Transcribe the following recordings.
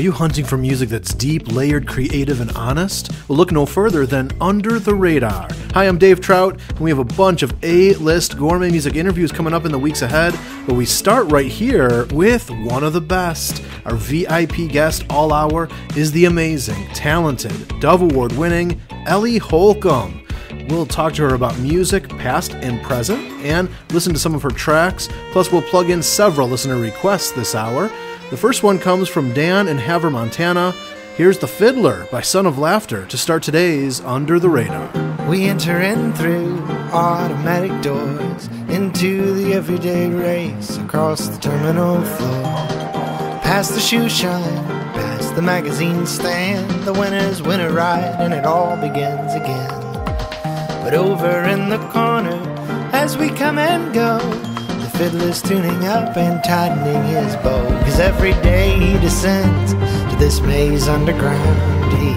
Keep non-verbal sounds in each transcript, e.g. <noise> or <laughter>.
Are you hunting for music that's deep, layered, creative, and honest? Well, look no further than Under the Radar. Hi, I'm Dave Trout, and we have a bunch of A list gourmet music interviews coming up in the weeks ahead. But we start right here with one of the best. Our VIP guest all hour is the amazing, talented, Dove Award winning Ellie Holcomb. We'll talk to her about music, past and present, and listen to some of her tracks. Plus, we'll plug in several listener requests this hour. The first one comes from Dan in Havre, Montana. Here's The Fiddler by Son of Laughter to start today's Under the Radar. We enter in through automatic doors into the everyday race across the terminal floor. Past the shoe shine, past the magazine stand, the winners win a ride and it all begins again. But over in the corner, as we come and go, fiddler's tuning up and tightening his bow. Cause every day he descends to this maze underground. He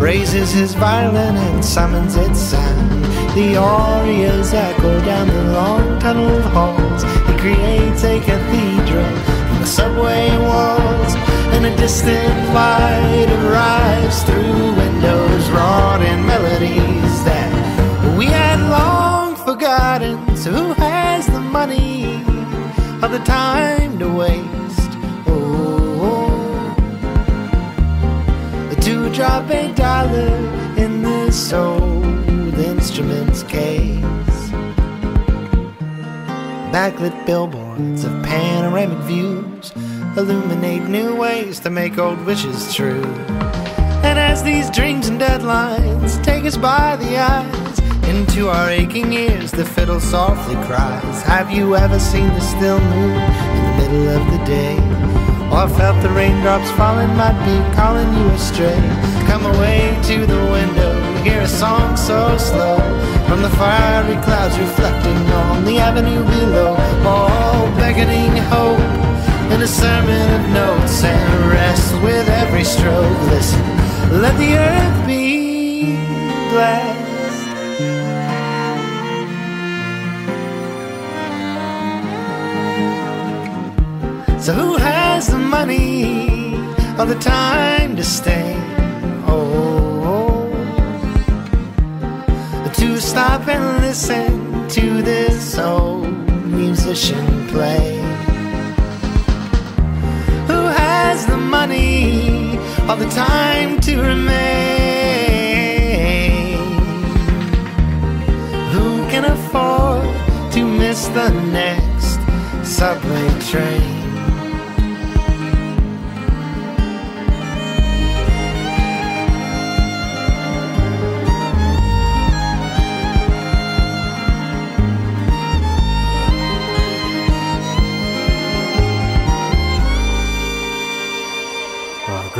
raises his violin and summons its sound. The arias echo down the long tunneled halls. He creates a cathedral from the subway walls. And a distant light arrives through windows wrought in melodies that we had long forgotten. So money or the time to waste? Oh, to drop a dollar in this old instrument's case. Backlit billboards of panoramic views illuminate new ways to make old wishes true. And as these dreams and deadlines take us by the eyes, into our aching ears, the fiddle softly cries. Have you ever seen the still moon in the middle of the day? Or felt the raindrops falling might be calling you astray? Come away to the window, hear a song so slow from the fiery clouds reflecting on the avenue below. All beckoning hope in a sermon of notes and rest with every stroke. Listen, let the earth be blessed. Has the money or the time to stay? Oh, to stop and listen to this old musician play. Who has the money or the time to remain? Who can afford to miss the next subway train?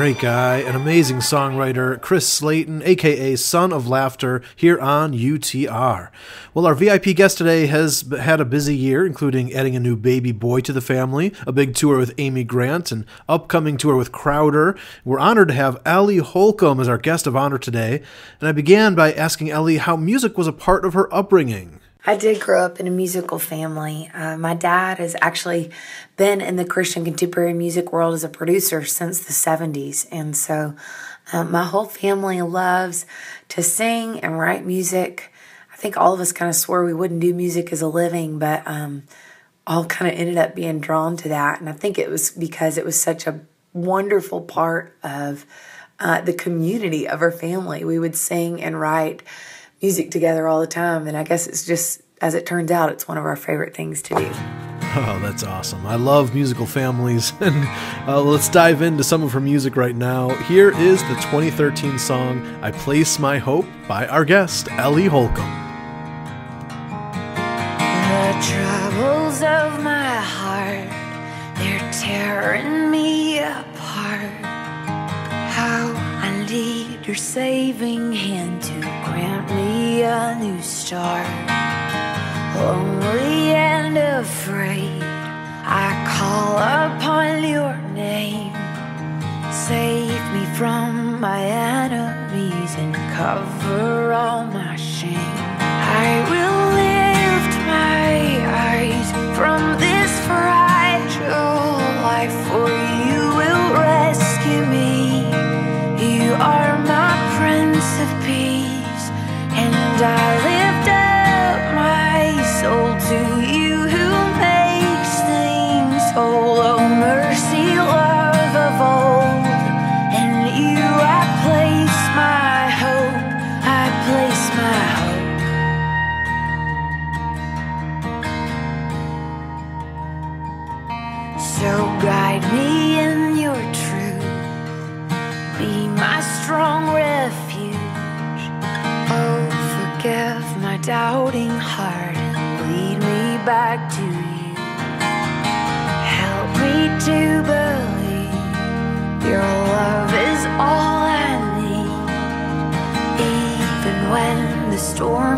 Great guy, an amazing songwriter, Chris Slayton, aka Son of Laughter, here on UTR. Well, our VIP guest today has had a busy year, including adding a new baby boy to the family, a big tour with Amy Grant, an upcoming tour with Crowder. We're honored to have Ellie Holcomb as our guest of honor today, and I began by asking Ellie how music was a part of her upbringing. I did grow up in a musical family. Uh, my dad has actually been in the Christian contemporary music world as a producer since the 70s. And so um, my whole family loves to sing and write music. I think all of us kind of swore we wouldn't do music as a living, but um, all kind of ended up being drawn to that. And I think it was because it was such a wonderful part of uh, the community of our family. We would sing and write music together all the time. And I guess it's just, as it turns out, it's one of our favorite things to do. <laughs> Oh, that's awesome. I love musical families. <laughs> And uh, let's dive into some of her music right now. Here is the 2013 song I Place My Hope by our guest, Ellie Holcomb. The troubles of my heart, they're tearing me apart. How I need your saving hand to grant me a new start. Lonely and afraid, I call upon your name. Save me from my enemies and cover all my shame.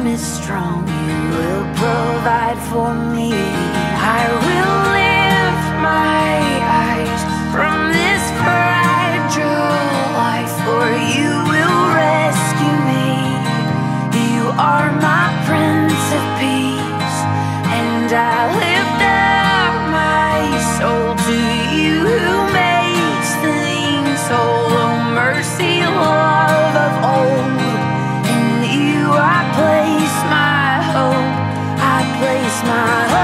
Is strong, you will provide for me. My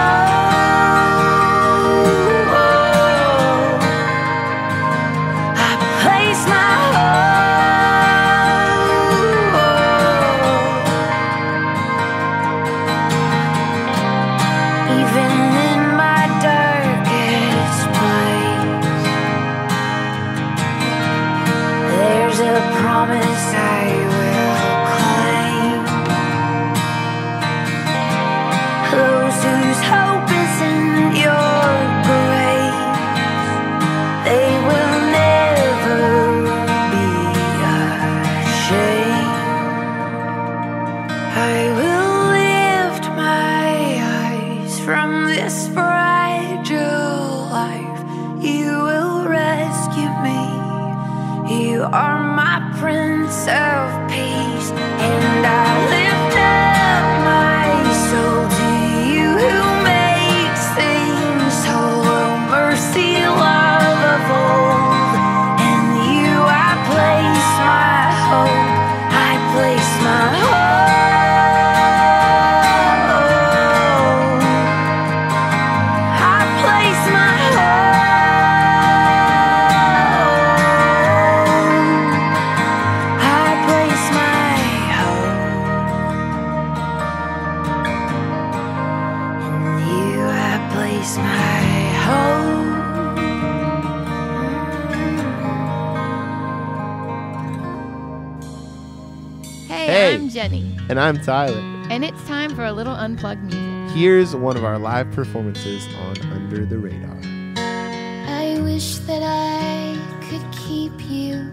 I'm Tyler. and it's time for a little unplugged music. Here's one of our live performances on Under the Radar. I wish that I could keep you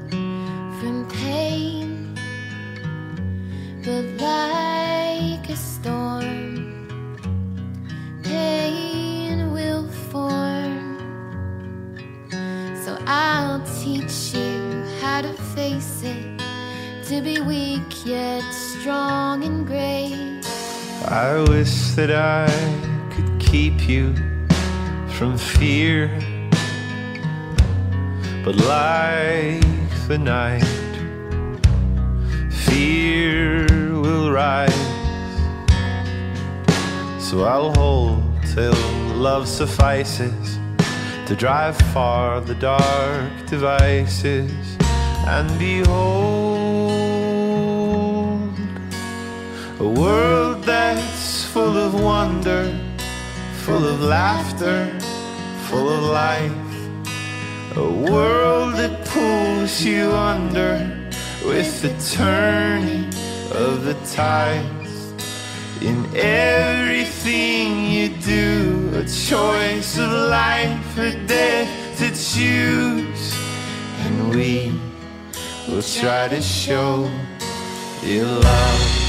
from pain, but like a storm, pain will form. So I'll teach you how to face it, to be weak yet strong and great. I wish that I could keep you from fear. But like the night, fear will rise. So I'll hold till love suffices to drive far the dark devices and behold a world that's full of wonder, full of laughter, full of life. A world that pulls you under with the turning of the tides. In everything you do, a choice of life or death to choose. And we will try to show you love.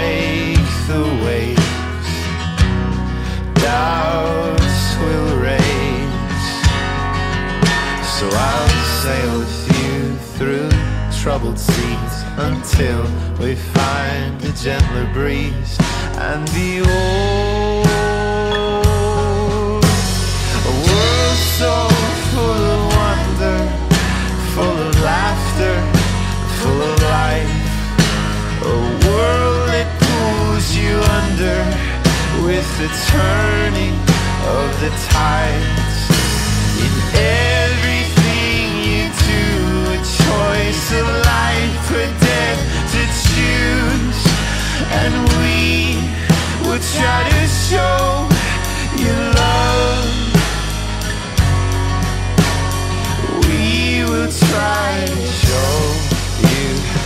troubled seas until we find a gentler breeze and behold a world so full of wonder, full of laughter, full of life. A world that pulls you under with the turning of the tides. In everything life or death to choose. And we will try to show you love. We will try to show you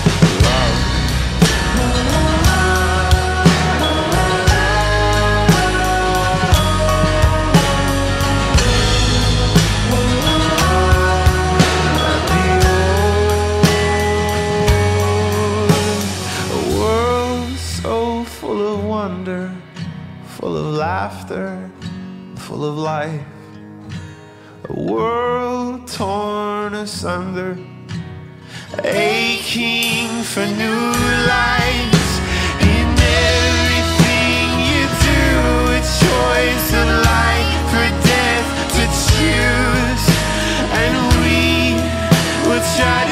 laughter, full of life. A world torn asunder, aching for new lights. In everything you do, a choice of life or death to choose. And we will try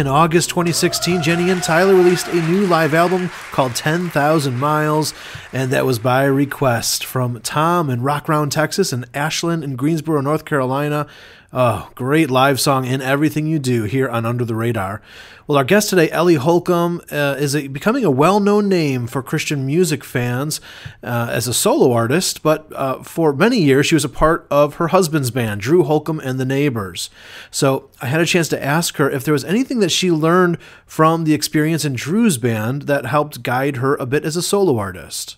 In August 2016, Jenny and Tyler released a new live album called 10,000 Miles, and that was by request from Tom in Rock Round, Texas, and Ashland in Greensboro, North Carolina. Oh, great live song in everything you do here on Under the Radar. Well, our guest today, Ellie Holcomb, uh, is a, becoming a well known name for Christian music fans uh, as a solo artist, but uh, for many years she was a part of her husband's band, Drew Holcomb and the Neighbors. So I had a chance to ask her if there was anything that she learned from the experience in Drew's band that helped guide her a bit as a solo artist.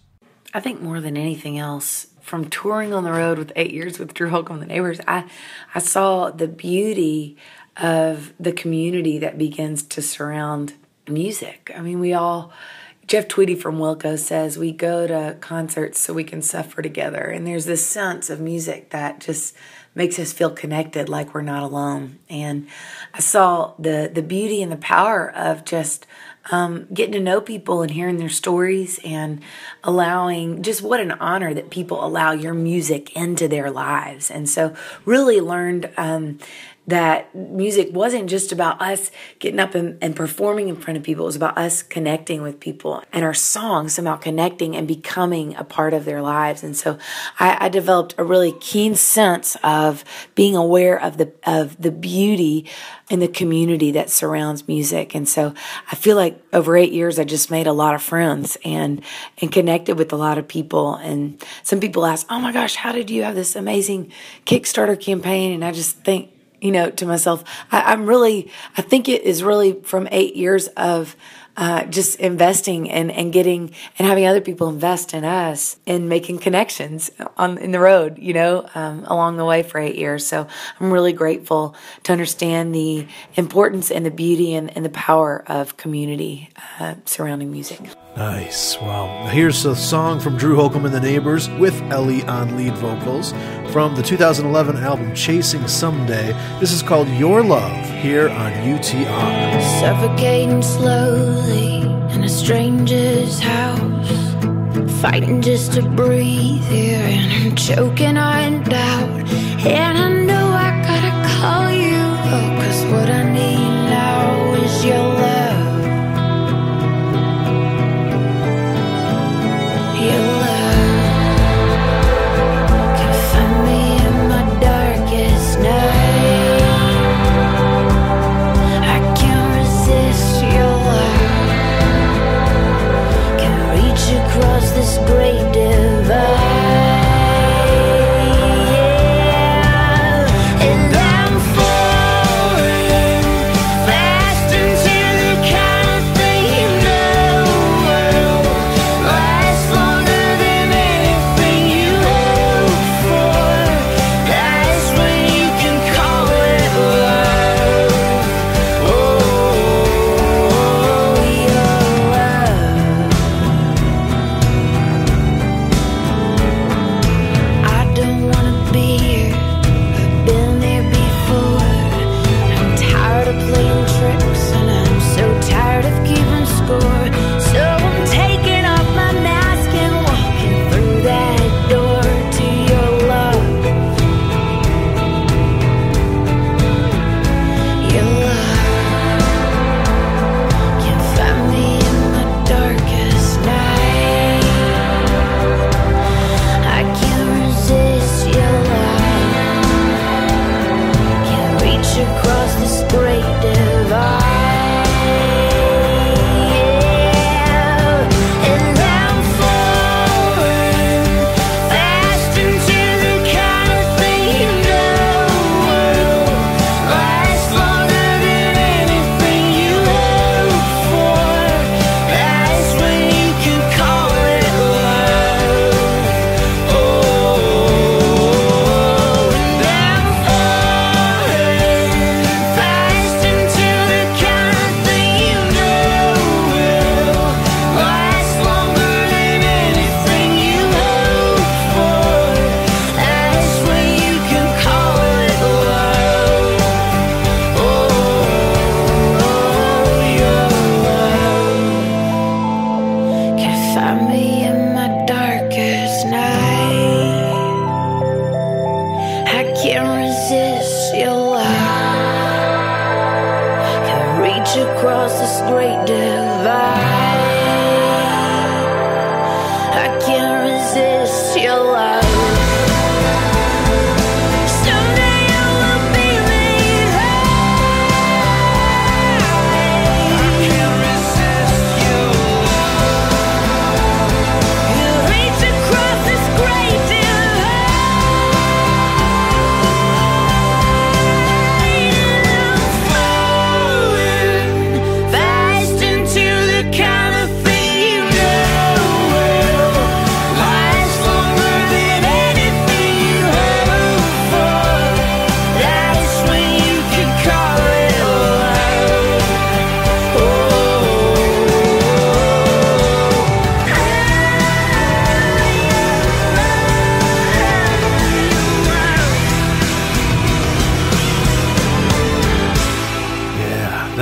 I think more than anything else, from touring on the road with eight years with Drew Holcomb and the Neighbors, I, I saw the beauty of the community that begins to surround music. I mean, we all, Jeff Tweedy from Wilco says, we go to concerts so we can suffer together. And there's this sense of music that just makes us feel connected like we're not alone. And I saw the, the beauty and the power of just um, getting to know people and hearing their stories and allowing just what an honor that people allow your music into their lives. And so, really learned um, that music wasn't just about us getting up and, and performing in front of people, it was about us connecting with people and our songs somehow connecting and becoming a part of their lives. And so, I, I developed a really keen sense of being aware of the of the beauty in the community that surrounds music. And so I feel like over eight years, I just made a lot of friends and, and connected with a lot of people. And some people ask, Oh my gosh, how did you have this amazing Kickstarter campaign? And I just think, you know, to myself, I, I'm really, I think it is really from eight years of, uh, just investing and, and getting and having other people invest in us and making connections on in the road, you know, um, along the way for eight years. So I'm really grateful to understand the importance and the beauty and, and the power of community uh, surrounding music. Nice. Well, here's a song from Drew Holcomb and the Neighbors with Ellie on lead vocals from the 2011 album Chasing Someday. This is called Your Love here on UTR. Suffocating slowly in a stranger's house. Fighting just to breathe here, and I'm choking on doubt. And I know I gotta call you, oh, cause what I need now is your love.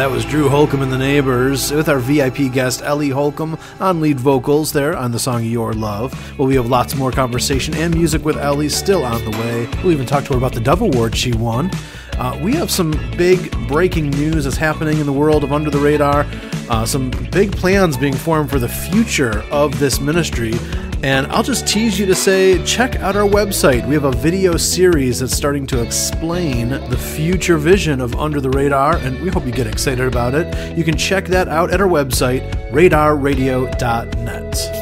That was Drew Holcomb and the Neighbors with our VIP guest Ellie Holcomb on lead vocals there on the song Your Love. Well, we have lots more conversation and music with Ellie still on the way. We'll even talk to her about the Dove Award she won. Uh, we have some big breaking news that's happening in the world of Under the Radar. Uh, some big plans being formed for the future of this ministry. And I'll just tease you to say, check out our website. We have a video series that's starting to explain the future vision of Under the Radar, and we hope you get excited about it. You can check that out at our website, radarradio.net.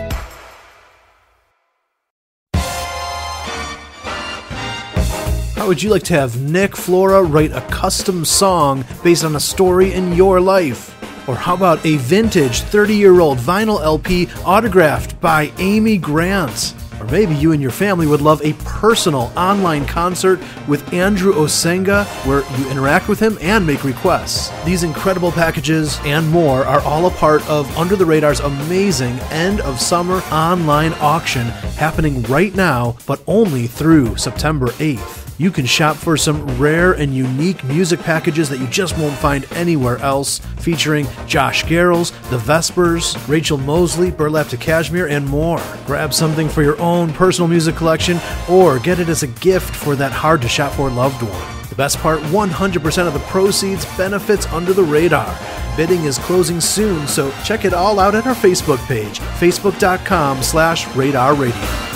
How would you like to have Nick Flora write a custom song based on a story in your life? Or how about a vintage 30 year old vinyl LP autographed by Amy Grant? Or maybe you and your family would love a personal online concert with Andrew Osenga where you interact with him and make requests. These incredible packages and more are all a part of Under the Radar's amazing end of summer online auction happening right now, but only through September 8th. You can shop for some rare and unique music packages that you just won't find anywhere else, featuring Josh Garrels, The Vespers, Rachel Mosley, Burlap to Cashmere, and more. Grab something for your own personal music collection or get it as a gift for that hard to shop for loved one. The best part 100% of the proceeds benefits Under the Radar. Bidding is closing soon, so check it all out at our Facebook page, facebook.com slash radar radio.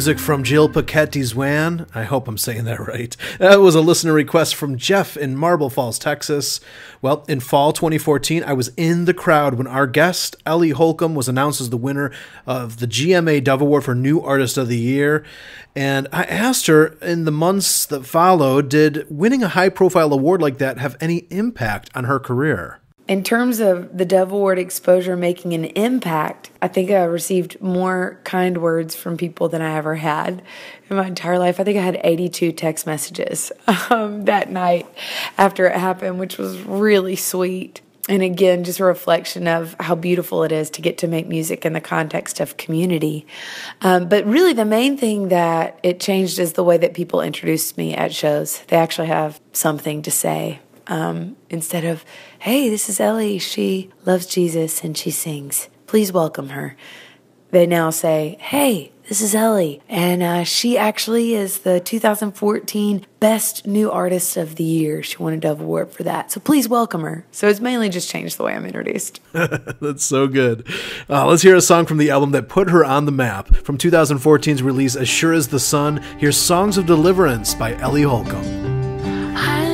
Music from Jill Paquette Wan. I hope I'm saying that right. That was a listener request from Jeff in Marble Falls, Texas. Well, in fall 2014, I was in the crowd when our guest, Ellie Holcomb, was announced as the winner of the GMA Dove Award for New Artist of the Year. And I asked her in the months that followed, did winning a high profile award like that have any impact on her career? In terms of the Dove Award exposure making an impact, I think I received more kind words from people than I ever had in my entire life. I think I had 82 text messages <laughs> um, that night after it happened, which was really sweet. And again, just a reflection of how beautiful it is to get to make music in the context of community. Um, but really, the main thing that it changed is the way that people introduced me at shows. They actually have something to say um, instead of, hey, this is Ellie. She loves Jesus and she sings. Please welcome her. They now say, hey, this is Ellie. And uh, she actually is the 2014 Best New Artist of the Year. She won a Dove Award for that. So please welcome her. So it's mainly just changed the way I'm introduced. <laughs> That's so good. Uh, let's hear a song from the album that put her on the map. From 2014's release, As Sure as the Sun, here's Songs of Deliverance by Ellie Holcomb. Oh,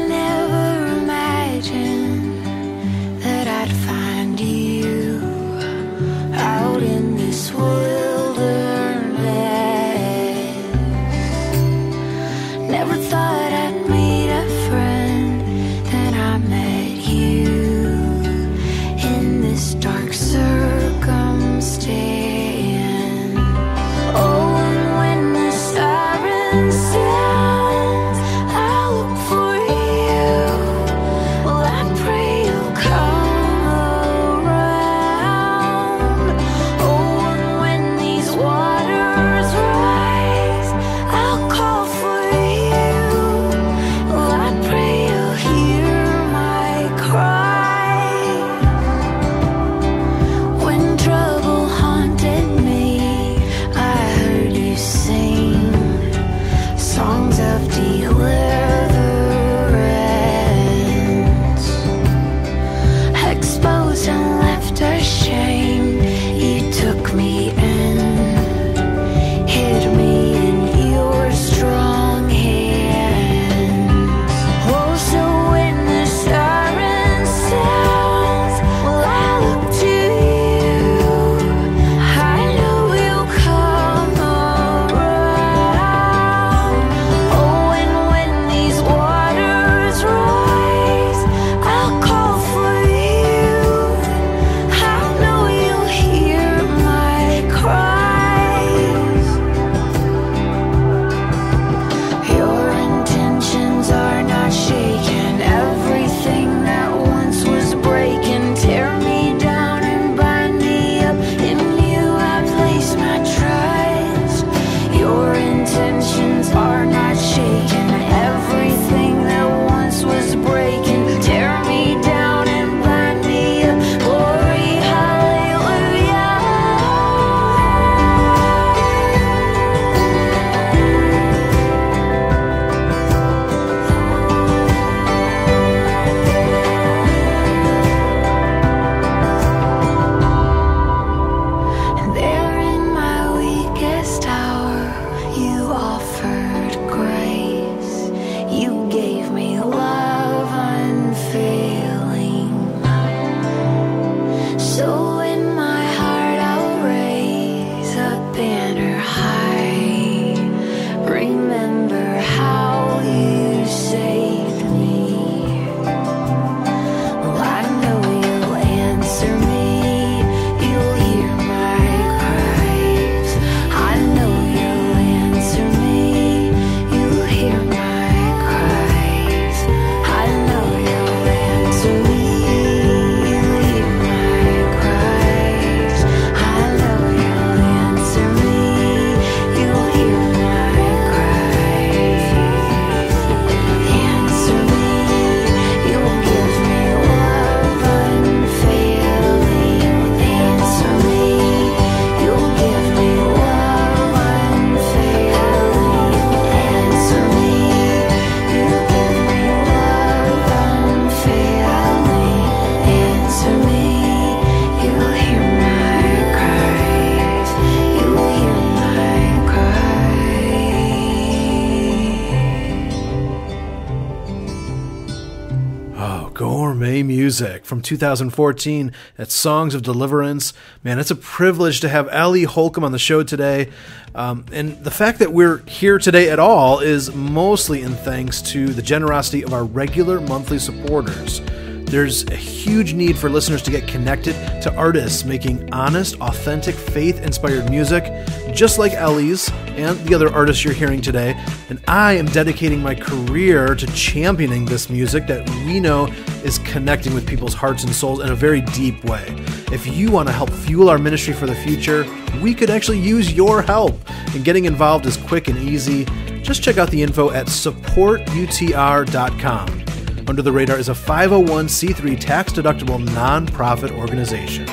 2014. at Songs of Deliverance. Man, it's a privilege to have Ellie Holcomb on the show today. Um, and the fact that we're here today at all is mostly in thanks to the generosity of our regular monthly supporters. There's a huge need for listeners to get connected to artists making honest, authentic, faith inspired music, just like Ellie's and the other artists you're hearing today. And I am dedicating my career to championing this music that we know is connecting with people's hearts and souls in a very deep way. If you want to help fuel our ministry for the future, we could actually use your help. And getting involved is quick and easy. Just check out the info at supportutr.com. Under the Radar is a 501c3 tax deductible nonprofit organization.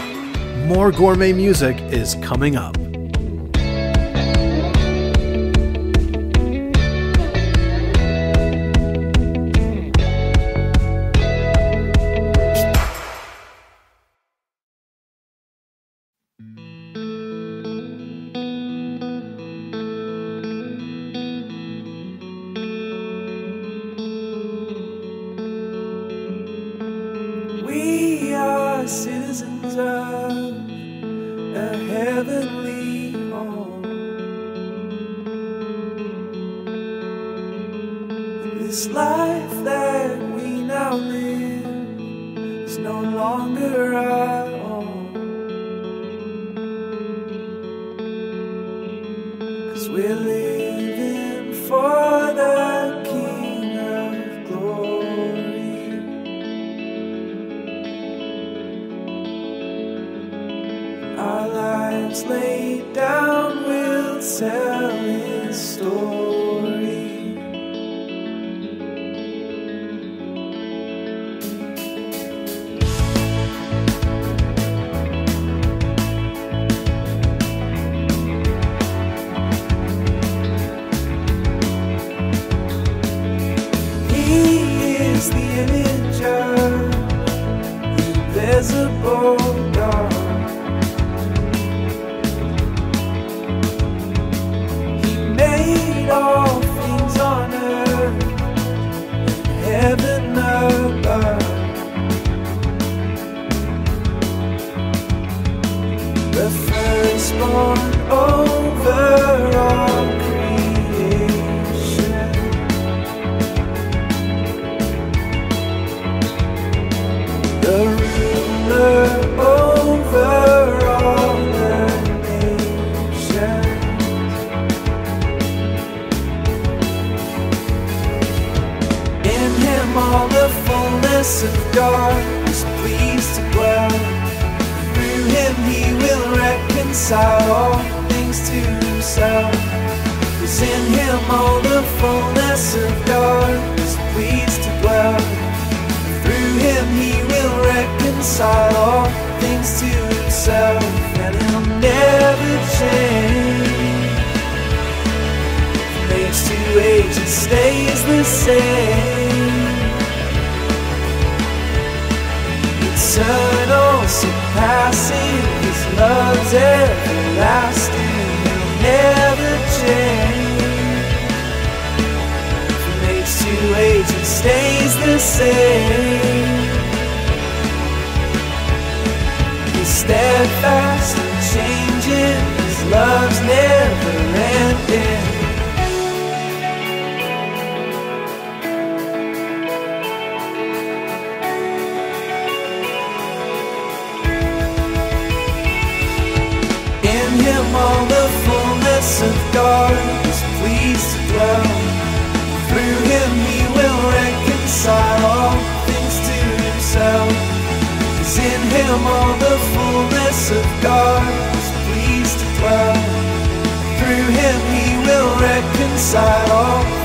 More gourmet music is coming up. Same. Eternal, surpassing, his love's everlasting, he'll never change. From age to age it stays the same. He's steadfast and changing, his love's never ending. All the fullness of God is pleased to dwell. Through him he will reconcile all things to himself. 'Cause in him all the fullness of God is pleased to dwell. Through him he will reconcile all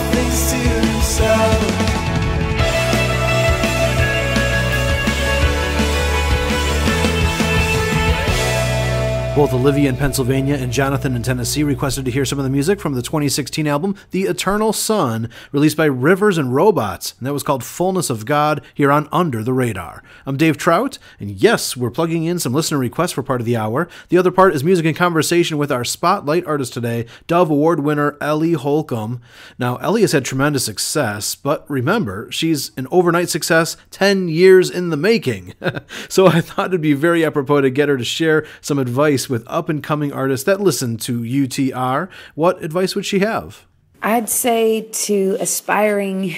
Both Olivia in Pennsylvania and Jonathan in Tennessee requested to hear some of the music from the 2016 album The Eternal Son, released by Rivers and Robots, and that was called Fullness of God here on Under the Radar. I'm Dave Trout, and yes, we're plugging in some listener requests for part of the hour. The other part is music and conversation with our spotlight artist today, Dove Award winner Ellie Holcomb. Now, Ellie has had tremendous success, but remember, she's an overnight success 10 years in the making. <laughs> so I thought it'd be very apropos to get her to share some advice with up and coming artists that listen to UTR. What advice would she have? I'd say to aspiring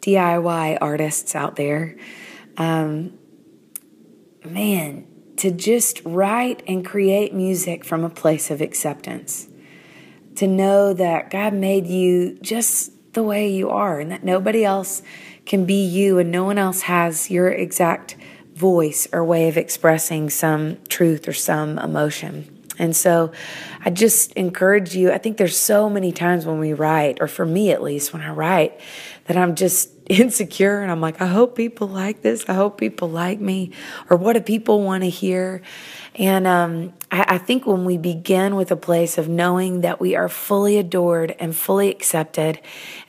DIY artists out there, um, man, to just write and create music from a place of acceptance. To know that God made you just the way you are and that nobody else can be you and no one else has your exact voice or way of expressing some truth or some emotion. And so I just encourage you. I think there's so many times when we write, or for me at least, when I write, that I'm just <laughs> insecure and I'm like, I hope people like this. I hope people like me. Or what do people want to hear? And um, I, I think when we begin with a place of knowing that we are fully adored and fully accepted,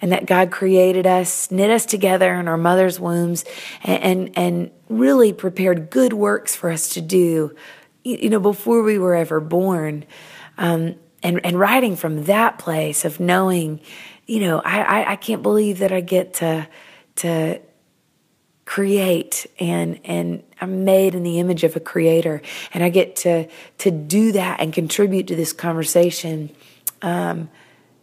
and that God created us, knit us together in our mother's wombs, and, and, and really prepared good works for us to do, you know, before we were ever born. Um, and, and writing from that place of knowing, you know, I, I, I can't believe that I get to to create and and I'm made in the image of a creator and I get to to do that and contribute to this conversation um,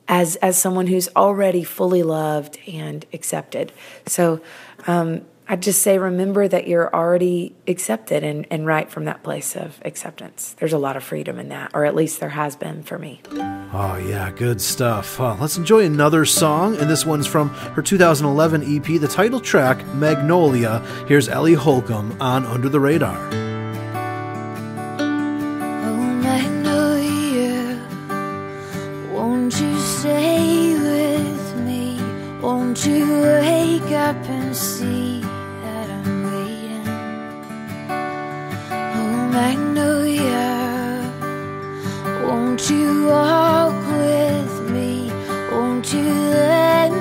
as as someone who's already fully loved and accepted. So um, I just say remember that you're already accepted and, and write from that place of acceptance. There's a lot of freedom in that, or at least there has been for me. Oh, yeah, good stuff. Uh, let's enjoy another song, and this one's from her 2011 EP, the title track, Magnolia. Here's Ellie Holcomb on Under the Radar. Oh, Magnolia, won't you stay with me? Won't you wake up and see Magnolia, won't you walk with me? Won't you let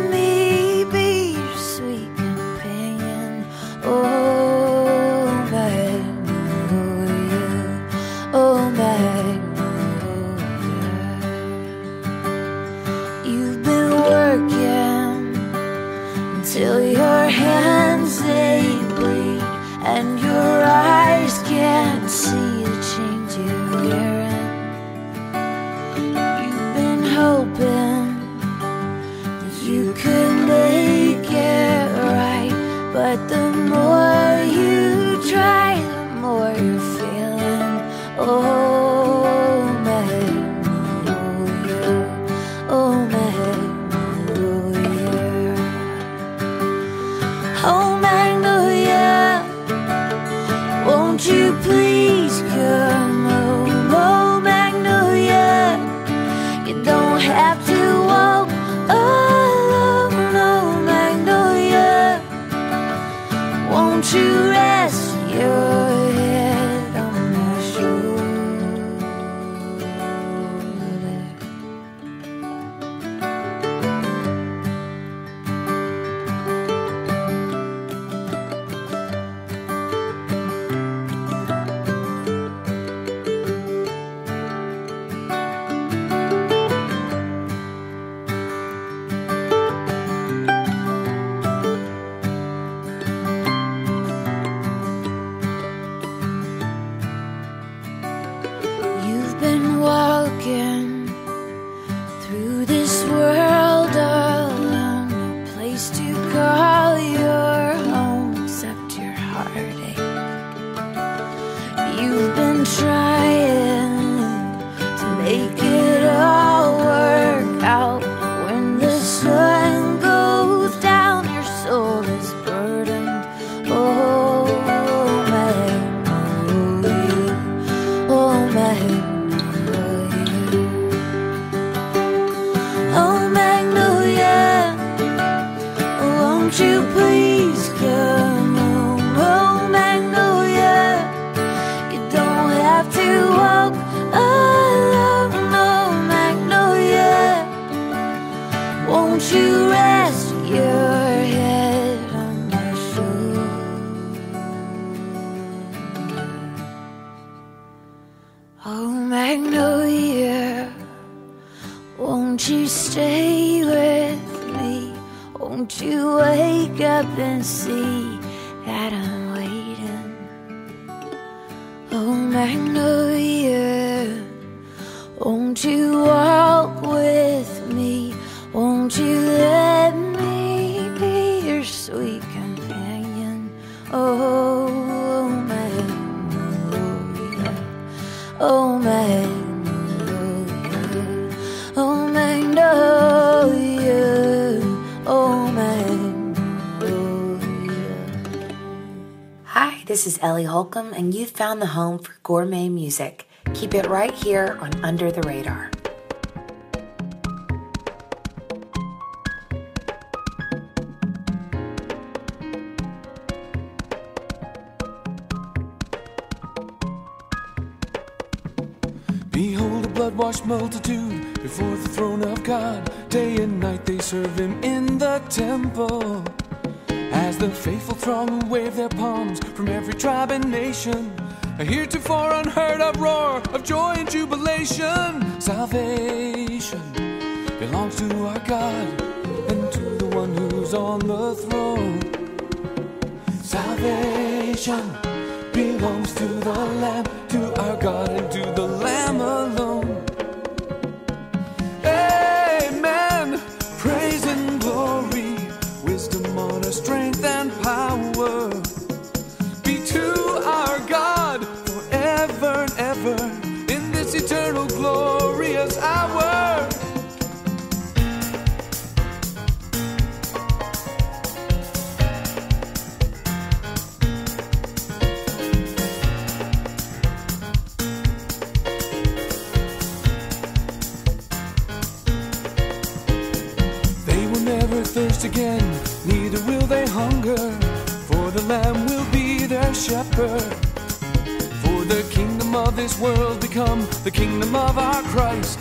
Hi, this is Ellie Holcomb, and you've found the home for gourmet music. Keep it right here on Under the Radar. Behold a blood washed multitude before the throne of God. Day and night they serve him in the temple. As the faithful throng wave their palms from every tribe and nation, a heretofore unheard of roar of joy and jubilation. Salvation belongs to our God and to the one who's on the throne. Salvation belongs to the Lamb, to our God, they hunger, for the Lamb will be their shepherd. For the kingdom of this world become the kingdom of our Christ,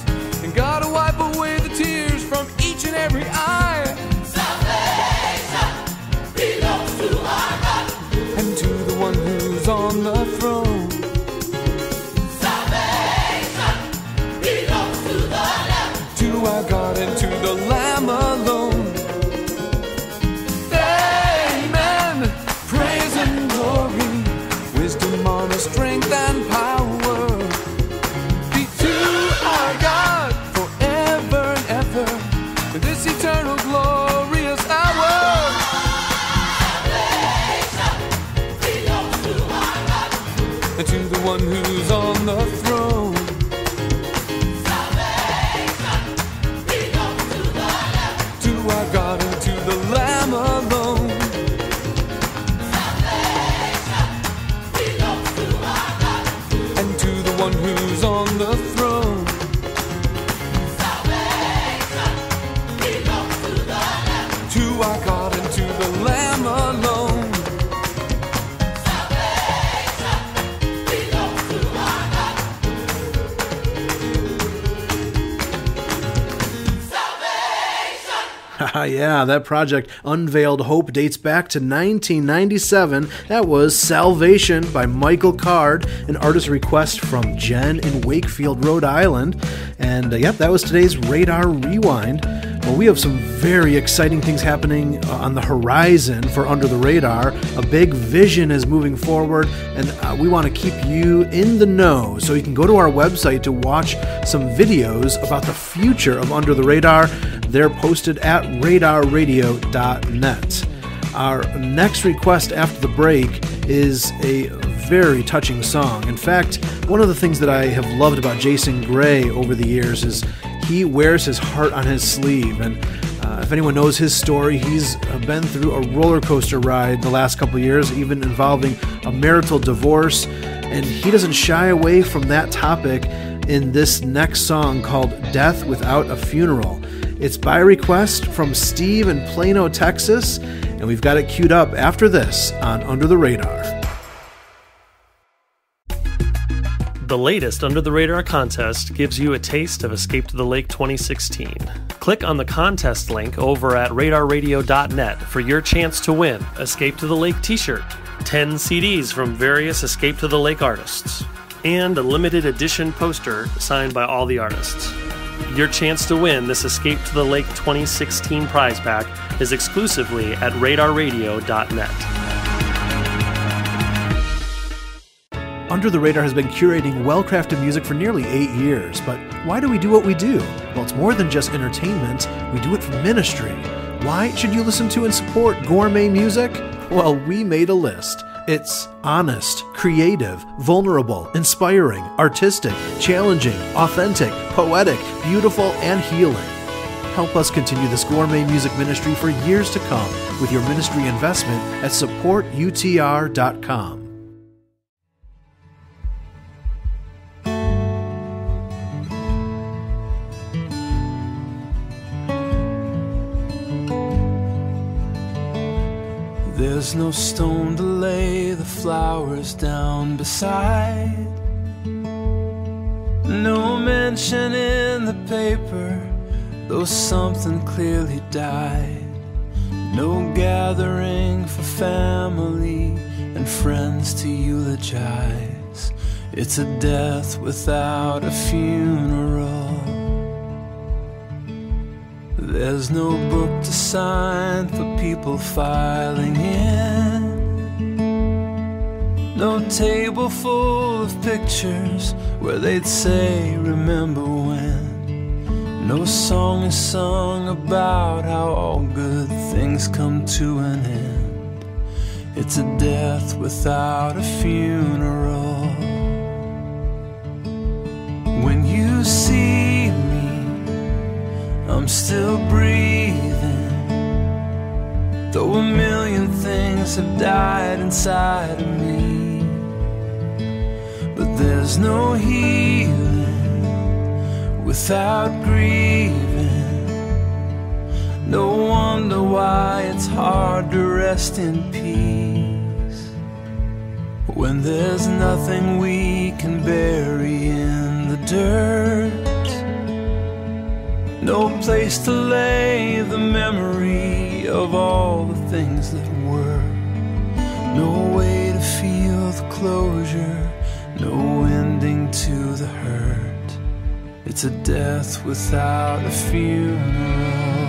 yeah, that project Unveiled Hope dates back to 1997. That was Salvation by Michael Card, an artist request from Jen in Wakefield, Rhode Island. And uh, yep, that was today's Radar Rewind. Well, we have some very exciting things happening uh, on the horizon for Under the Radar. A big vision is moving forward, and uh, we want to keep you in the know. So you can go to our website to watch some videos about the future of Under the Radar. They're posted at radarradio.net. Our next request after the break is a very touching song. In fact, one of the things that I have loved about Jason Gray over the years is he wears his heart on his sleeve. And uh, if anyone knows his story, he's been through a roller coaster ride the last couple years, even involving a marital divorce. And he doesn't shy away from that topic in this next song called Death Without a Funeral. It's by request from Steve in Plano, Texas, and we've got it queued up after this on Under the Radar. The latest Under the Radar contest gives you a taste of Escape to the Lake 2016. Click on the contest link over at radarradio.net for your chance to win Escape to the Lake t shirt, 10 CDs from various Escape to the Lake artists, and a limited edition poster signed by all the artists. Your chance to win this Escape to the Lake 2016 prize pack is exclusively at radarradio.net. Under the Radar has been curating well crafted music for nearly eight years, but why do we do what we do? Well, it's more than just entertainment, we do it for ministry. Why should you listen to and support gourmet music? Well, we made a list. It's honest, creative, vulnerable, inspiring, artistic, challenging, authentic, poetic, beautiful, and healing. Help us continue this gourmet music ministry for years to come with your ministry investment at supportutr.com. There's no stone to lay the flowers down beside. No mention in the paper, though something clearly died. No gathering for family and friends to eulogize. It's a death without a funeral. There's no book to sign for people filing in. No table full of pictures where they'd say, Remember when. No song is sung about how all good things come to an end. It's a death without a funeral. I'm still breathing. Though a million things have died inside of me. But there's no healing without grieving. No wonder why it's hard to rest in peace. When there's nothing we can bury in the dirt. No place to lay the memory of all the things that were. No way to feel the closure, no ending to the hurt. It's a death without a funeral.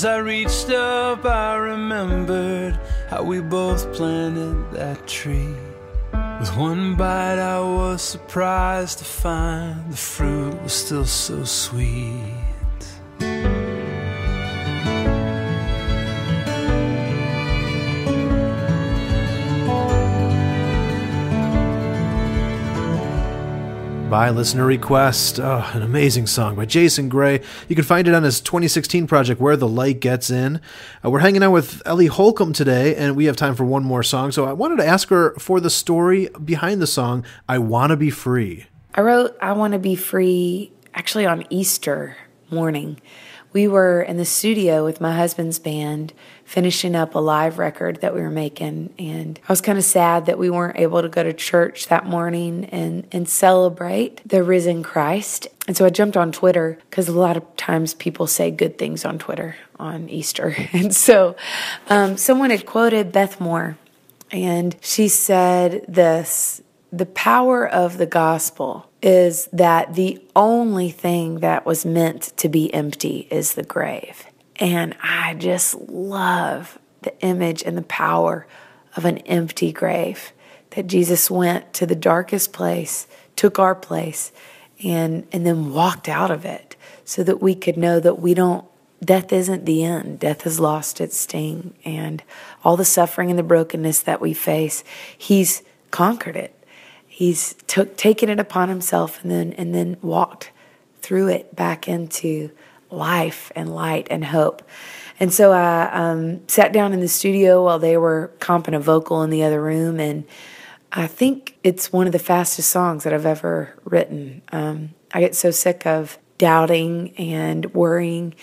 As I reached up, I remembered how we both planted that tree. With one bite, I was surprised to find the fruit was still so sweet. By listener request. Oh, an amazing song by Jason Gray. You can find it on his 2016 project, Where the Light Gets In. Uh, we're hanging out with Ellie Holcomb today, and we have time for one more song. So I wanted to ask her for the story behind the song, I Wanna Be Free. I wrote I Want to Be Free actually on Easter morning. We were in the studio with my husband's band finishing up a live record that we were making and I was kind of sad that we weren't able to go to church that morning and and celebrate the risen Christ. And so I jumped on Twitter cuz a lot of times people say good things on Twitter on Easter. <laughs> And so um, someone had quoted Beth Moore and she said this the power of the gospel is that the only thing that was meant to be empty is the grave. And I just love the image and the power of an empty grave. that Jesus went to the darkest place, took our place, and, and then walked out of it so that we could know that we don't, death isn't the end. Death has lost its sting. And all the suffering and the brokenness that we face, He's conquered it. He's took, taken it upon Himself and then, and then walked through it back into life and light and hope. And so I um, sat down in the studio while they were comping a vocal in the other room, and I think it's one of the fastest songs that I've ever written. Um, I get so sick of doubting and worrying.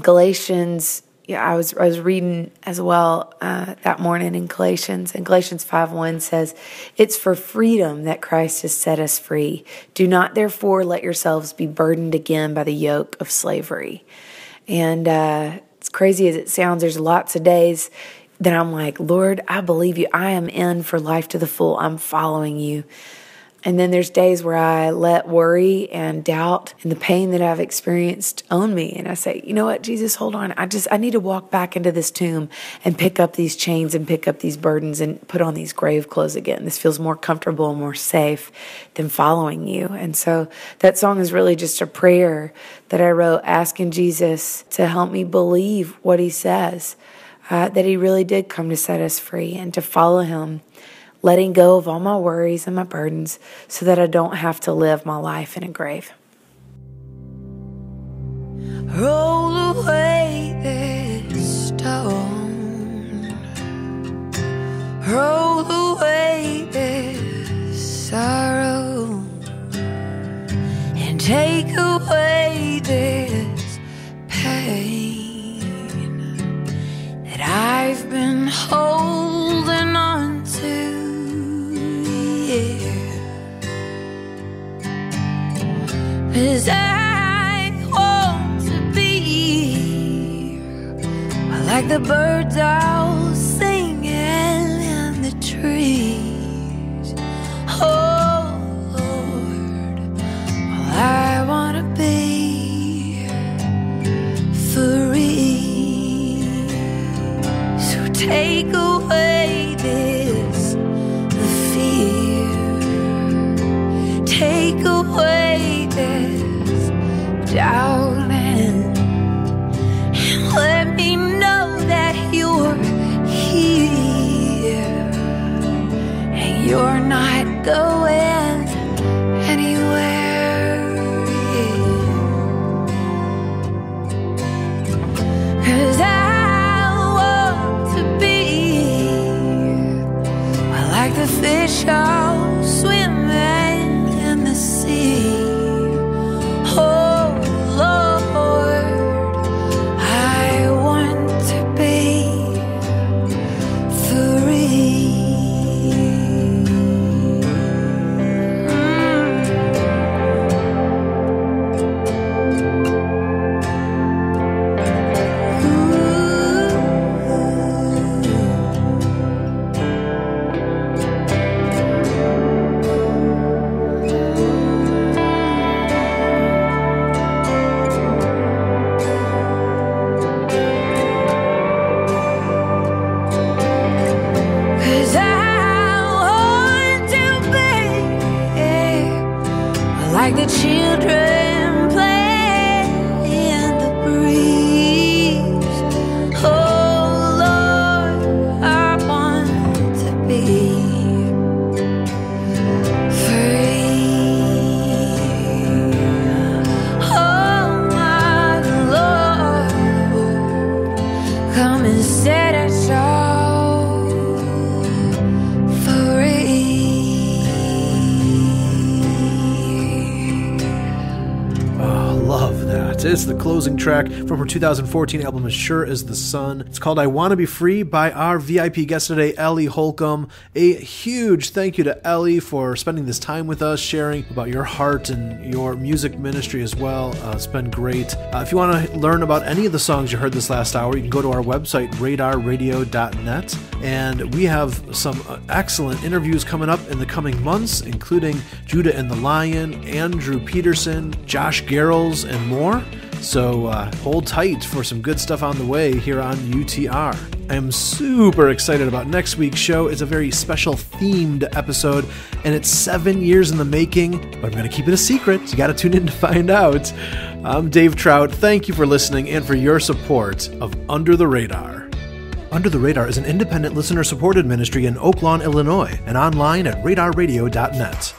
Galatians, yeah, I was I was reading as well uh, that morning in Galatians, and Galatians five one says, "It's for freedom that Christ has set us free. Do not therefore let yourselves be burdened again by the yoke of slavery." And uh, as crazy as it sounds, there's lots of days that I'm like, Lord, I believe you. I am in for life to the full. I'm following you. And then there's days where I let worry and doubt and the pain that I've experienced own me. And I say, you know what, Jesus, hold on. I just, I need to walk back into this tomb and pick up these chains and pick up these burdens and put on these grave clothes again. This feels more comfortable and more safe than following you. And so that song is really just a prayer that I wrote asking Jesus to help me believe what he says, uh, that he really did come to set us free and to follow him letting go of all my worries and my burdens so that I don't have to live my life in a grave. Roll away this stone. Roll away this sorrow. And take away this pain that I've been holding on Cause I want to be. Like the birds out the children closing track from her 2014 album As Sure as the Sun. It's called I Want to Be Free by our VIP guest today, Ellie Holcomb. A huge thank you to Ellie for spending this time with us, sharing about your heart and your music ministry as well. Uh, it's been great. Uh, if you want to learn about any of the songs you heard this last hour, you can go to our website, radarradio.net. And we have some uh, excellent interviews coming up in the coming months, including Judah and the Lion, Andrew Peterson, Josh Garrels, and more. So uh, hold tight for some good stuff on the way here on UTR. I am super excited about next week's show. It's a very special themed episode, and it's seven years in the making, but I'm going to keep it a secret. You got to tune in to find out. I'm Dave Trout. Thank you for listening and for your support of Under the Radar. Under the Radar is an independent listener supported ministry in Oak Lawn, Illinois, and online at radarradio.net.